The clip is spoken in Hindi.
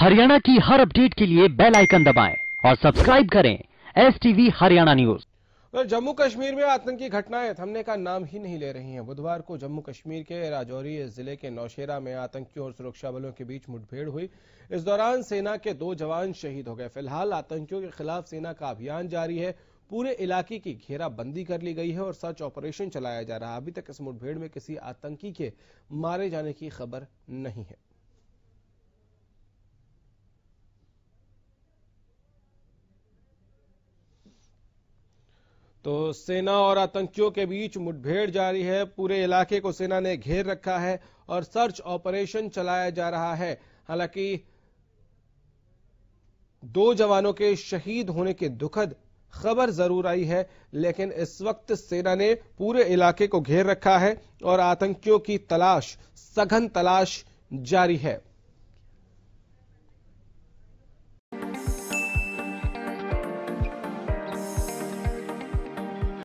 हरियाणा की हर अपडेट के लिए बेल आइकन दबाएँ और सब्सक्राइब करें S TV Haryana news Jammu Kashmir में आतंकी घटनाएँ थमने का नाम ही नहीं ले रही हैं, बुधवार को जम्मू कश्मीर के राजौरी ज़िले के नौशेरा में आतंकियों और सुरक्षा बलों के बीच मुठभेड़ हुई। इस दौरान सेना के दो जवान शहीद हो गए। फ़िलहाल आतंकियों के खिलाफ सेना का अभियान जारी है। पूरे इलाके की घेराबंदी कर ली गई है और सर्च ऑपरेशन चलाया जा रहा है। अभी तक इस मुठभेड़ में किसी आतंकी के मारे जाने की खबर नहीं है। तो सेना और आतंकियों के बीच मुठभेड़ जारी है। पूरे इलाके को सेना ने घेर रखा है और सर्च ऑपरेशन चलाया जा रहा है। हालाँकि दो जवानों के शहीद होने की दुखद खबर ज़रूर आई है, लेकिन इस वक्त सेना ने पूरे इलाके को घेर रखा है और आतंकियों की तलाश, सघन तलाश जारी है।